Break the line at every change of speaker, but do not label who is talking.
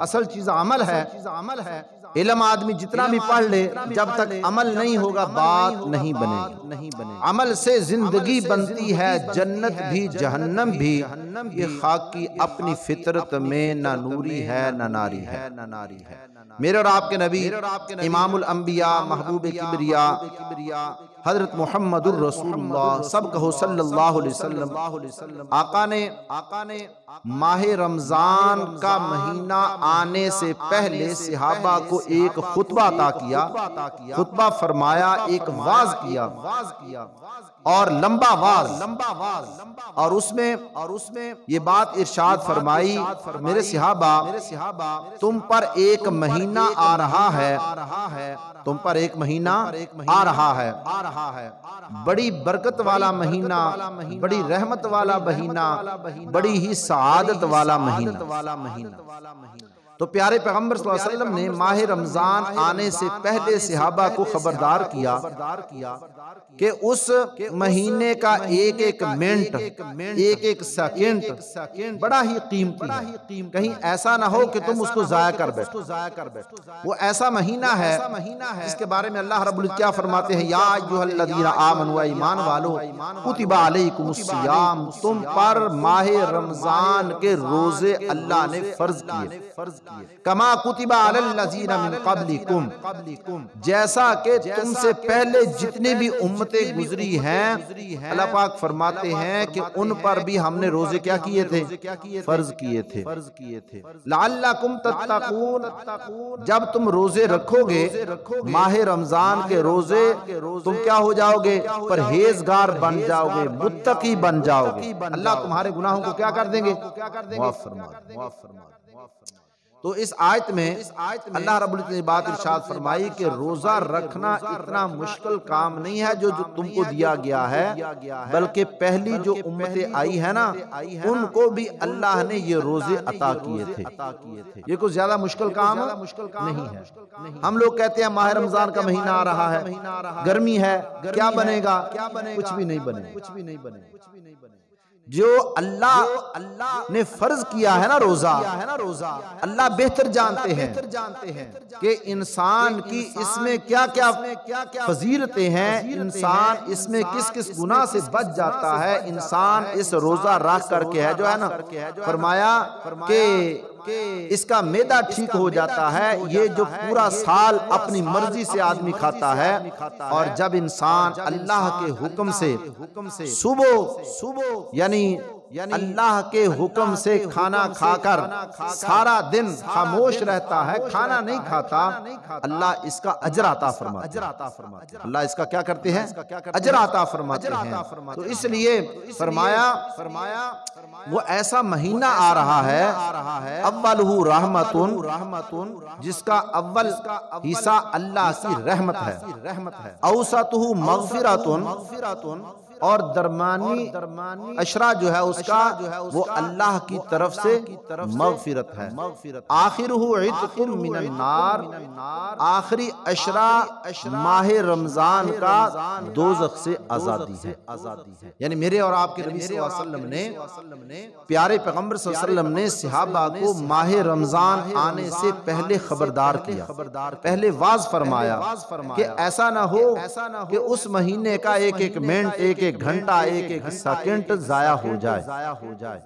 असल चीज़ अमल है अमल है। इलम आदमी जितना भी पढ़ ले जब तक अमल नहीं होगा बात नहीं बनेगी। नहीं बने अमल से ज़िंदगी बनती है जन्नत भी जहन्नम भी ये खाक की अपनी फितरत में न नूरी है न नारी है न नारी है मेरे और आपके नबी इमामुल अंबिया महबूब किबरिया। हज़रत मोहम्मद सब कहो सल्लल्लाहु अलैहि वसल्लम। आका ने आका ने, माह रमज़ान का महीना आने से पहले सिहाबा को एक खुतबा अता किया। खुतबा फरमाया, एक वाज किया वाज किया और लंबा वाज। लंबा वाज और उसमें और उसमें ये बात इरशाद फरमाई मेरे सिहाबा मेरे सिहाबा, तुम पर एक महीना आ रहा है, तुम पर एक महीना आ रहा है। रहा है। बड़ी बरकत वाला महीना बड़ी रहमत वाला महीना बड़ी ही सआदत वाला महीना। वाला महीना। तो प्यारे पैगंबर वसल्लम ने माह रमज़ान आने से पहले सिहाबा को खबरदार किया कि उस महीने का एक एक मिनट एक एक सेकंड बड़ा ही कीमती है। कहीं ऐसा ना हो कि तुम उसको जाया कर बैठो। कर बैठो वो ऐसा महीना है इसके बारे में अल्लाह रब्बुल क्या फरमाते हैं, या ईमान वालो, कुतिबा तुम पर माह रमज़ान के रोज़े अल्लाह ने फ़र्ज़ किए। फ़र्ज़ कमा कुतिबा कबलिकुम। जैसा कि तुमसे पहले जितनी भी उम्मतें गुजरी हैं अल्लाह पाक फरमाते हैं कि उन पर भी हमने रोज़े क्या किए थे? फ़र्ज़ किए थे? फ़र्ज़ किए थे। लाल्लाकुम तत्तकून। जब तुम रोज़े रखोगे माह रमज़ान के रोज़े तुम क्या हो जाओगे? परहेजगार बन जाओगे मुत्तकी बन जाओगे। अल्लाह तुम्हारे गुनाहों को क्या कर देंगे? फरमा माफ़ फरमा तो इस आयत में इस आयत में अल्लाह रब्बुल ने बात इरशाद फरमाई कि रोजा रखना इतना मुश्किल काम नहीं है जो जो तुमको दिया गया है। बल्कि पहली जो उम्मतें आई है ना उनको भी अल्लाह ने ये रोज़े अता किए थे। ये कुछ ज़्यादा मुश्किल काम मुश्किल नहीं है। हम लोग कहते हैं माह रमज़ान का महीना आ रहा है। गर्मी है क्या बनेगा? क्या बने कुछ भी नहीं बने कुछ भी नहीं बने। कुछ भी नहीं बने। जो अल्लाह अल्लाह ने फ़र्ज़ किया है ना रोजा। है ना रोजा। अल्लाह बेहतर जानते हैं जानते हैं। कि इंसान की इसमें क्या क्या क्या क्या फजीलतें हैं इंसान इसमें किस किस गुना से बच जाता है? इंसान इस रोजा रख करके है जो है ना? फरमाया कि इसका मैदा ठीक हो जाता है ये जो पूरा साल अपनी मर्ज़ी से आदमी खाता है और जब इंसान अल्लाह के हुक्म से हुक्म से सुबह सुबह यानी अल्लाह के हुक्म से खाना खाकर सारा दिन खामोश रहता है, खाना नहीं खाता, अल्लाह इसका अजर आता फरमा अजरता फरमा अल्लाह इसका क्या करते हैं? अजर आता फरमाते हैं। तो इसलिए फरमाया फरमाया, वो ऐसा महीना आ रहा है अव्वल रहमतुन रहमतुन जिसका अव्वल हिस्सा अल्लाह की रहमत है। रहमत है औसत मगफिरतुन मगफिरतुन और दरमानी दरमानी अशरा जो है उसका जो है वो अल्लाह की तरफ़ से मगफिरत है। आखिर नार। आखिरी अशरा माह रमज़ान का दोजख से आज़ादी है। आज़ादी है। यानी मेरे और आपके नबी वसल्लम ने प्यारे पैगंबर वसल्लम ने सिहाबा को माह रमज़ान आने से पहले खबरदार किया। खबरदार पहले वाज फरमाया कि ऐसा ना हो ऐसा ना हो कि उस महीने का एक एक मिनट एक एक घंटा एक एक सेकंड जाया हो जाए जाया हो जाए।